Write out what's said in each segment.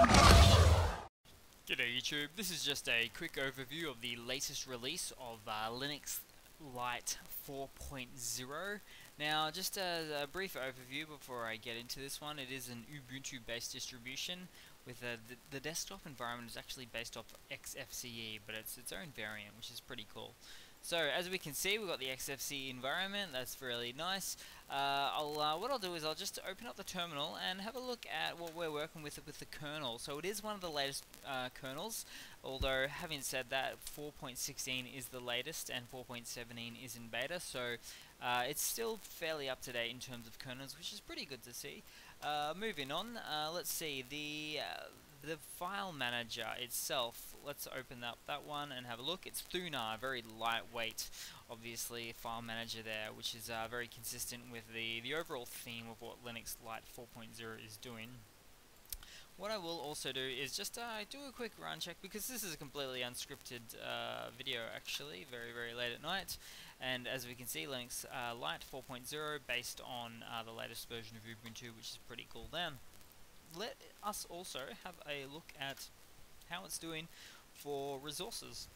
G'day YouTube, this is just a quick overview of the latest release of uh, Linux Lite 4.0. Now, just a, a, brief overview before I get into this one. It is an Ubuntu based distribution with uh, the, the, desktop environment is actually based off XFCE, but it's its own variant, which is pretty cool. So as we can see, we've got the XFC environment. That's really nice. Uh, I'll, uh, what I'll do is I'll just open up the terminal and have a look at what we're working with with the kernel. So it is one of the latest uh, kernels, although having said that, 4.16 is the latest and 4.17 is in beta. So uh, it's still fairly up to date in terms of kernels, which is pretty good to see. Uh, moving on, uh, let's see the the file manager itself, let's open up that one and have a look. It's Thunar, very lightweight, obviously, file manager there, which is uh, very consistent with the, the overall theme of what Linux Lite 4.0 is doing. What I will also do is just uh, do a quick run check because this is a completely unscripted uh, video actually, very very late at night and as we can see Linux uh, Lite 4.0 based on uh, the latest version of Ubuntu which is pretty cool then let us also have a look at how it's doing for resources.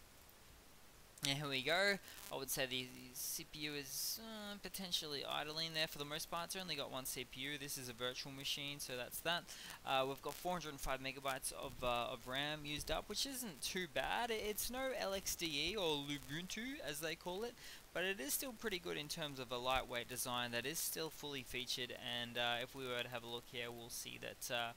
Now here we go. I would say the, the CPU is uh, potentially idling there for the most part. It's only got one CPU. This is a virtual machine, so that's that. Uh, we've got 405 megabytes of, uh, of RAM used up, which isn't too bad. It's no LXDE or Lubuntu as they call it, but it is still pretty good in terms of a lightweight design that is still fully featured. And uh, if we were to have a look here, we'll see that uh,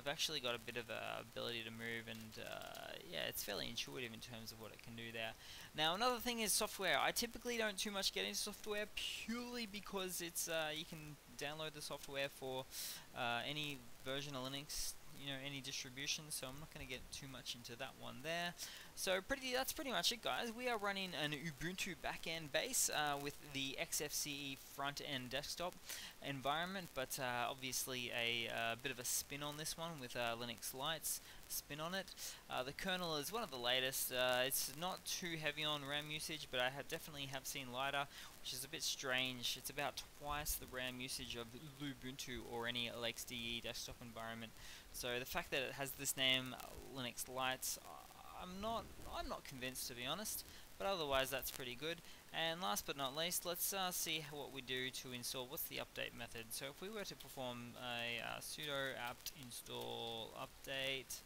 we've actually got a bit of a ability to move and uh, yeah it's fairly intuitive in terms of what it can do there. Now another thing is software. I typically don't too much get into software purely because it's uh, you can download the software for uh, any version of Linux you know any distribution so I'm not going to get too much into that one there. So pretty that's pretty much it guys. We are running an Ubuntu backend base uh, with the XFCE front end desktop environment but uh, obviously a uh, bit of a spin on this one with uh, Linux Lite's spin on it. Uh, the kernel is one of the latest. Uh, it's not too heavy on RAM usage but I have definitely have seen lighter which is a bit strange. It's about twice the RAM usage of Ubuntu or any LXDE desktop environment. So the fact that it has this name, Linux Lights, I'm not I'm not convinced to be honest, but otherwise that's pretty good. And last but not least, let's uh, see what we do to install. What's the update method? So if we were to perform a uh, sudo apt install update,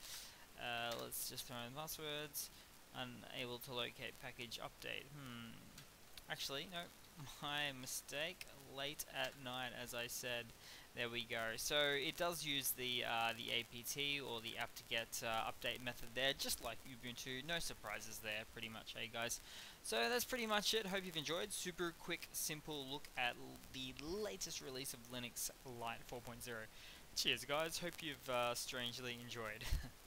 uh, let's just throw in passwords. Unable to locate package update. Hmm. Actually, no, my mistake. Late at night, as I said. There we go. So it does use the uh, the apt or the apt-get uh, update method there, just like Ubuntu. No surprises there, pretty much, hey guys. So that's pretty much it. Hope you've enjoyed. Super quick, simple look at the latest release of Linux Lite 4.0. Cheers, guys. Hope you've uh, strangely enjoyed.